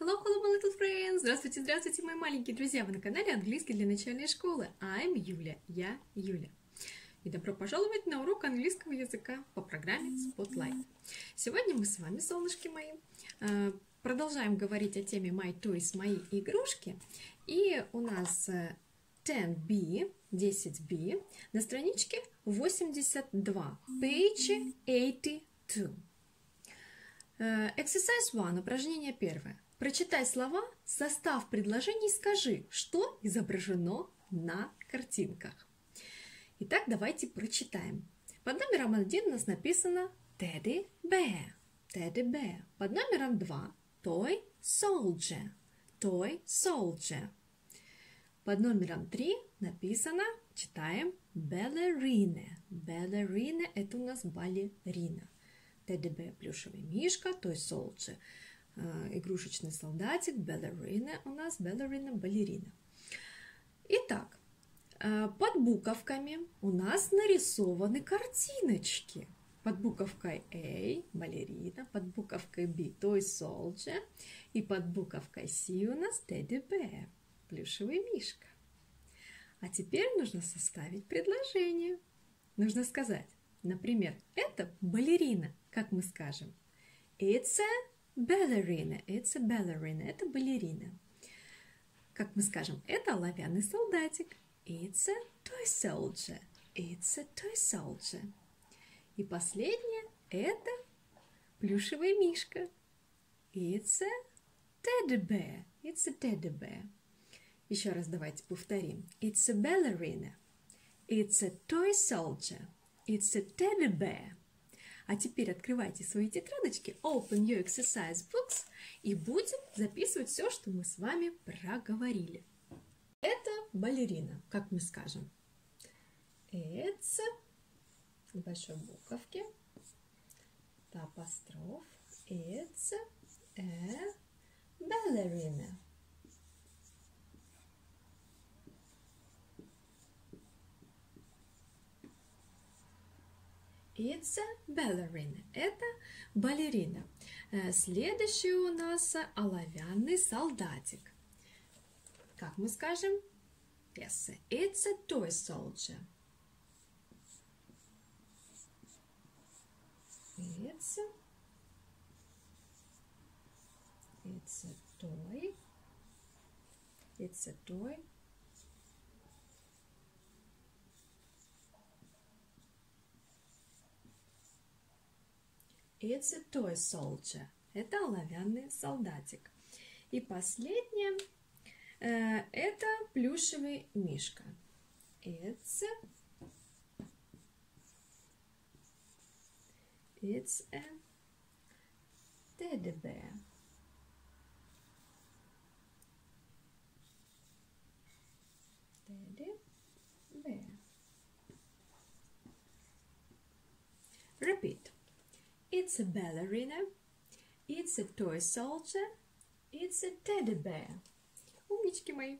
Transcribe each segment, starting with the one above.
Hello, hello, my little friends! Здравствуйте, здравствуйте, мои маленькие друзья! Вы на канале Английский для начальной школы. I'm Юля, я Юля. И добро пожаловать на урок английского языка по программе Spotlight. Сегодня мы с вами, солнышки мои, э, продолжаем говорить о теме My Toys, мои игрушки. И у нас 10b, э, 10b на страничке 82, page 82. Э, exercise 1, упражнение первое. Прочитай слова, состав предложений, скажи, что изображено на картинках. Итак, давайте прочитаем. Под номером один у нас написано Teddy Bear. Teddy Bear. Под номером два Toy Soldier. Toy Soldier. Под номером три написано, читаем, Ballerina. Ballerina – это у нас балерина. Teddy Bear – плюшевый мишка, Toy Soldier – игрушечный солдатик, балерина у нас, балерина, балерина. Итак, э, под буковками у нас нарисованы картиночки. Под буковкой A – балерина, под буковкой B – toy soldier, и под буковкой C у нас teddy bear – плюшевый мишка. А теперь нужно составить предложение. Нужно сказать, например, это балерина, как мы скажем. It's a ballerina. It's a ballerina. Это балерина. Как мы скажем, это оловянный солдатик. It's a toy soldier. It's a toy soldier. И последнее – это плюшевый мишка. It's a teddy bear. It's a teddy bear. Еще раз давайте повторим. It's a ballerina. It's a toy soldier. It's a teddy bear. А теперь открывайте свои тетрадочки, open your exercise books и будем записывать все, что мы с вами проговорили. Это балерина, как мы скажем. It's с большой буковки, апостроф, it's a ballerina. It's a ballerina. Это балерина. Э, следующий у нас оловянный солдатик. Как мы скажем? Yes, it's a toy soldier. It's it's a toy. It's a toy It's a toy soldier. Это оловянный солдатик. И последнее э, это плюшевый мишка. It's It's a teddy bear. Teddy bear. Repeat. It's a ballerina. It's a toy soldier. It's a teddy bear. Умнички мои.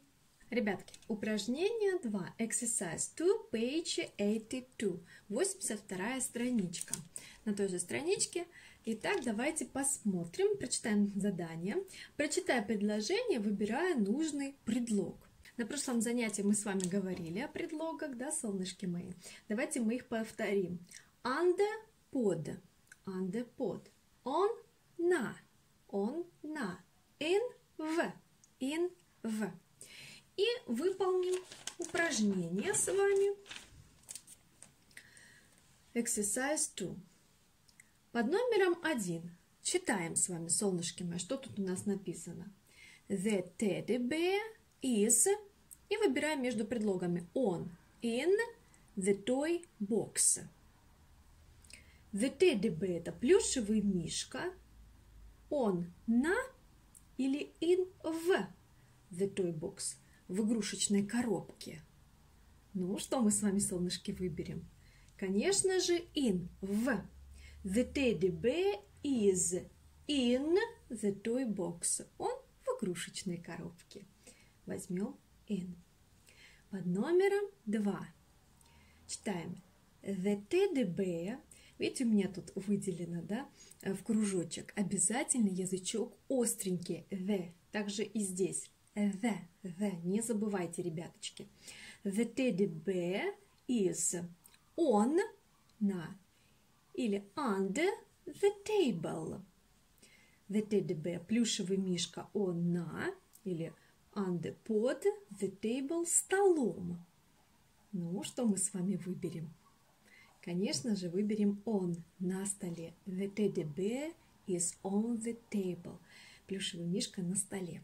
Ребятки, упражнение 2. Exercise 2, page 82. 82 страничка. На той же страничке. Итак, давайте посмотрим, прочитаем задание. Прочитая предложение, выбирая нужный предлог. На прошлом занятии мы с вами говорили о предлогах, да, солнышки мои? Давайте мы их повторим. Under, под pod. Он на, он на, in в, in в. И выполним упражнение с вами. Exercise 2. Под номером 1 читаем с вами, солнышки мои, что тут у нас написано. The teddy bear is и выбираем между предлогами on, in the toy box. The teddy bear – это плюшевый мишка. Он на или in в the toy box в игрушечной коробке. Ну, что мы с вами, солнышки, выберем? Конечно же, in в. The teddy bear is in the toy box. Он в игрушечной коробке. Возьмем in. Под номером 2 читаем The teddy bear Видите, у меня тут выделено, да, э, в кружочек. Обязательно язычок остренький, the. Также и здесь. The, the. Не забывайте, ребяточки. The teddy bear is on, на, или under the table. The teddy bear, плюшевый мишка, он на, или under, под the table, столом. Ну, что мы с вами выберем? Конечно же, выберем он на столе. The teddy bear is on the table. Плюшевый мишка на столе.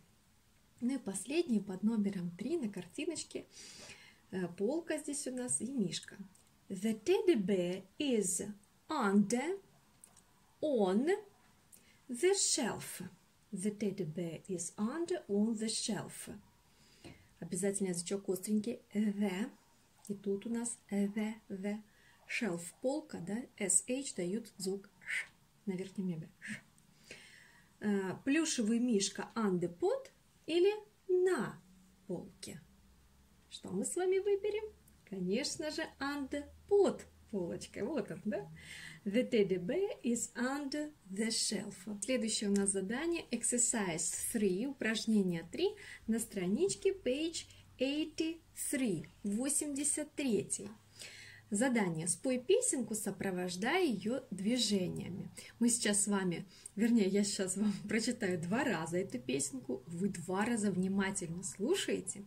Ну и последний под номером 3 на картиночке. Э, полка здесь у нас и мишка. The teddy bear is under, on the shelf. The teddy bear is under, on the shelf. Обязательно язычок остренький. The. И тут у нас the, the. Shelf полка, да, SH дают звук Ш на верхнем небе. Ш. А, плюшевый мишка on the pod или на полке. Что мы с вами выберем? Конечно же, under под полочкой. Вот он, да? The teddy bear is under the shelf. Следующее у нас задание Exercise 3, упражнение 3 на страничке page 83, 83. Задание. Спой песенку, сопровождая ее движениями. Мы сейчас с вами, вернее, я сейчас вам прочитаю два раза эту песенку. Вы два раза внимательно слушаете.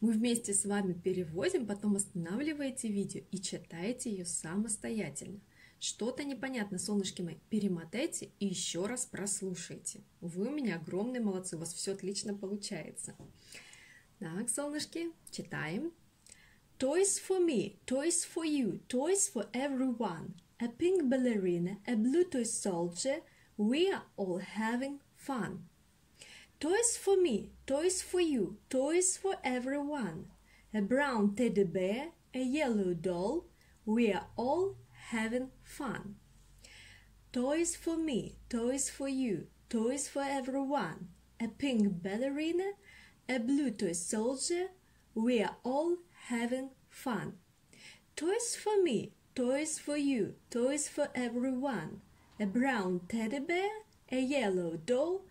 Мы вместе с вами переводим, потом останавливаете видео и читаете ее самостоятельно. Что-то непонятно, солнышки мои, перемотайте и еще раз прослушайте. Вы у меня огромные молодцы, у вас все отлично получается. Так, солнышки, читаем. Toys for me, toys for you, toys for everyone. A pink ballerina, a blue toy soldier. We are all having fun. Toys for me, toys for you, toys for everyone. A brown teddy bear, a yellow doll. We are all having fun. Toys for me, toys for you, toys for everyone. A pink ballerina, a blue toy soldier. We are all having fun. Toys for me, toys for you, toys for everyone. A brown teddy bear, a yellow doll.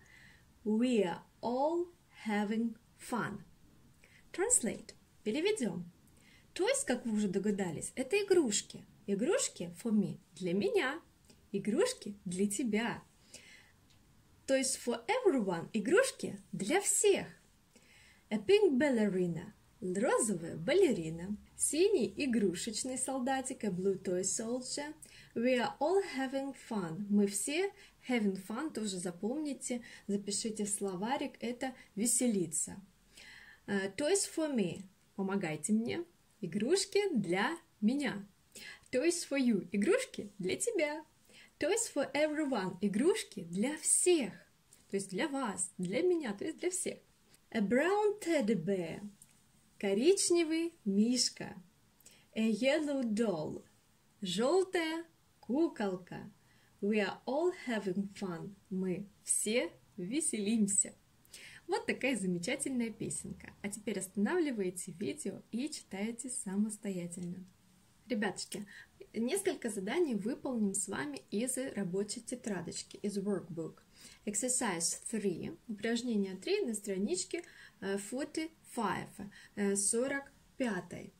We are all having fun. Translate. Переведем. Toys, как вы уже догадались, это игрушки. Игрушки for me для меня. Игрушки для тебя. Toys for everyone. Игрушки для всех. A pink ballerina розовая балерина, синий игрушечный солдатик, a blue toy soldier. We are all having fun. Мы все having fun, тоже запомните, запишите в словарик, это веселиться. Uh, toys for me. Помогайте мне. Игрушки для меня. Toys for you. Игрушки для тебя. Toys for everyone. Игрушки для всех. То есть для вас, для меня, то есть для всех. A brown teddy bear коричневый мишка, a yellow doll, желтая куколка. We are all having fun. Мы все веселимся. Вот такая замечательная песенка. А теперь останавливаете видео и читаете самостоятельно. Ребятушки, несколько заданий выполним с вами из рабочей тетрадочки, из workbook. Exercise 3, упражнение 3 на страничке 45, э, 45. Э,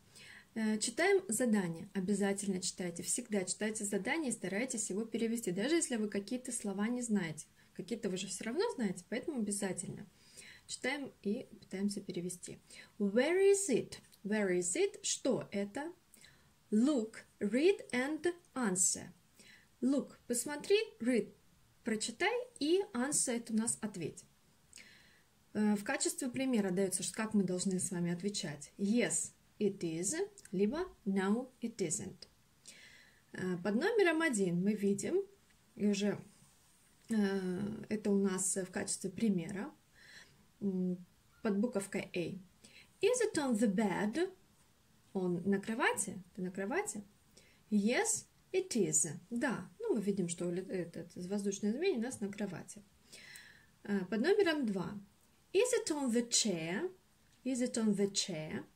э, читаем задание. Обязательно читайте. Всегда читайте задание и старайтесь его перевести. Даже если вы какие-то слова не знаете. Какие-то вы же все равно знаете, поэтому обязательно. Читаем и пытаемся перевести. Where is it? Where is it? Что это? Look, read and answer. Look, посмотри, read, прочитай и это у нас ответь. Э, в качестве примера дается, как мы должны с вами отвечать. Yes, it is, либо no, it isn't. Э, под номером один мы видим, и уже э, это у нас в качестве примера, под буковкой A. Is it on the bed? Он на кровати? Ты на кровати? Yes, it is. Да. Мы видим, что этот воздушное змей у нас на кровати. Под номером два. Is it on the chair? Is it on the chair?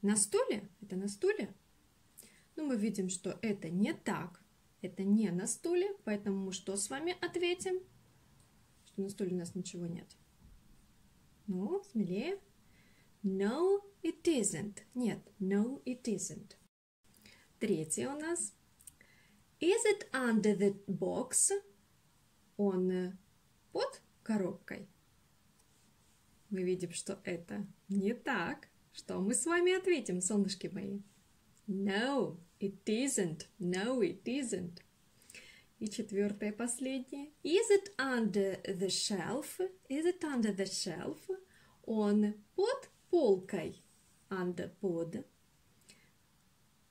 На стуле? Это на стуле? Ну, мы видим, что это не так. Это не на стуле, поэтому мы что с вами ответим? Что на стуле у нас ничего нет. Ну, смелее. No, it isn't. Нет, no, it isn't. Третье у нас. Is it under the box? Он под коробкой. Мы видим, что это не так. Что мы с вами ответим, солнышки мои? No, it isn't. No, it isn't. И четвертое, последнее. Is it under the shelf? Is it under the shelf? Он под полкой. Under, под.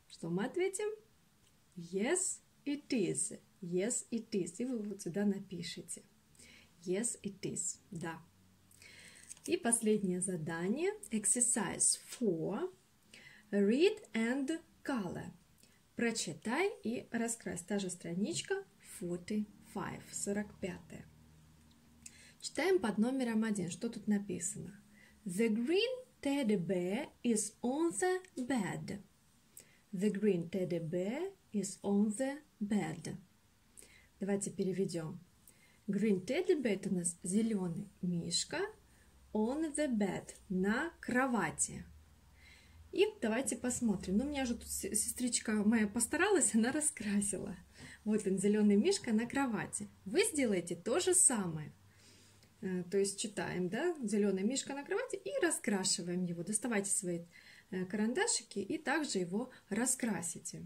Что мы ответим? Yes, it is. Yes, it is. И вы вот сюда напишите. Yes, it is. Да. И последнее задание. Exercise 4. Read and color. Прочитай и раскрась. Та же страничка 45, 45. Читаем под номером один. Что тут написано? The green teddy bear is on the bed. The green teddy bear is on the bed. Давайте переведем. Green teddy bear у нас зеленый мишка on the bed на кровати. И давайте посмотрим. Ну, у меня же тут сестричка моя постаралась, она раскрасила. Вот он, зеленый мишка на кровати. Вы сделаете то же самое. Э, то есть читаем, да, зеленый мишка на кровати и раскрашиваем его. Доставайте свои э, карандашики и также его раскрасите.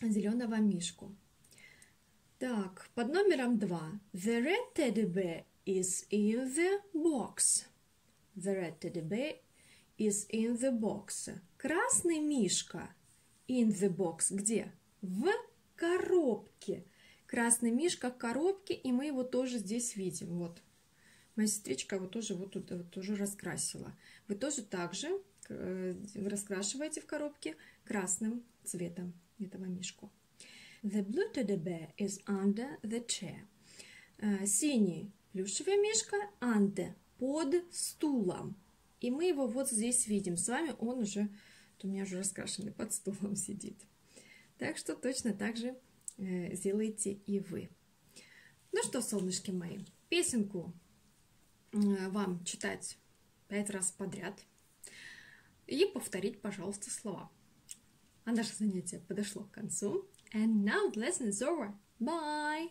Зеленого мишку. Так, под номером два. The red teddy bear is in the box. The red teddy bear is in the box. Красный мишка in the box. Где? В коробке. Красный мишка в коробке, и мы его тоже здесь видим. Вот. Моя сестричка его тоже вот тут вот, тоже раскрасила. Вы тоже также э, раскрашиваете в коробке красным цветом этого мишку. The blue teddy bear is under the chair. Э, синий плюшевый мишка under, под стулом. И мы его вот здесь видим. С вами он уже, у меня уже раскрашенный, под стулом сидит. Так что точно так же э, сделайте и вы. Ну что, солнышки мои, песенку э, вам читать пять раз подряд и повторить, пожалуйста, слова. А наше занятие подошло к концу. And now the lesson is over. Bye!